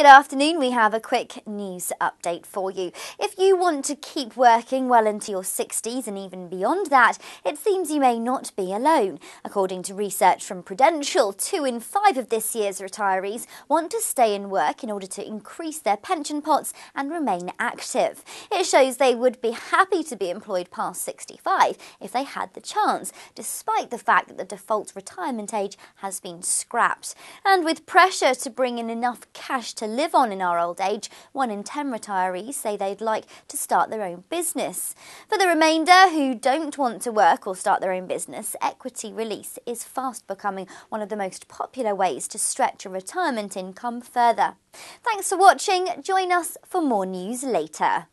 Good afternoon. We have a quick news update for you. If you want to keep working well into your 60s and even beyond that, it seems you may not be alone. According to research from Prudential, two in five of this year's retirees want to stay in work in order to increase their pension pots and remain active. It shows they would be happy to be employed past 65 if they had the chance, despite the fact that the default retirement age has been scrapped. And with pressure to bring in enough cash to live on in our old age, one in 10 retirees say they'd like to start their own business. For the remainder who don't want to work or start their own business, equity release is fast becoming one of the most popular ways to stretch a retirement income further. Thanks for watching. Join us for more news later.